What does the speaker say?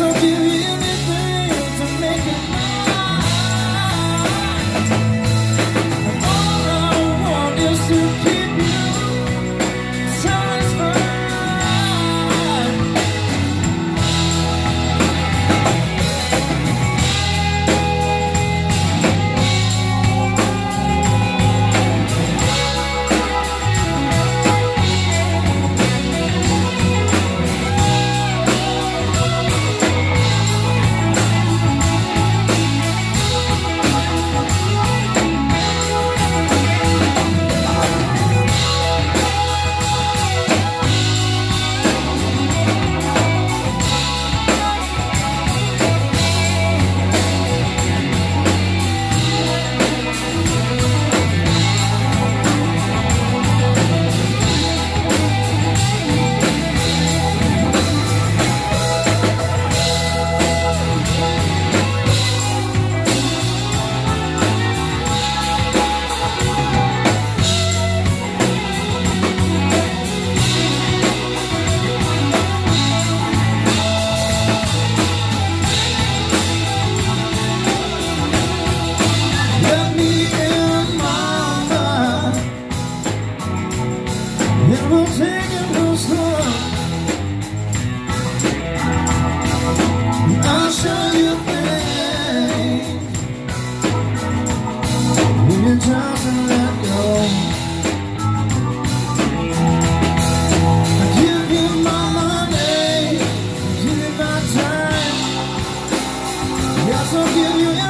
so beautiful. give you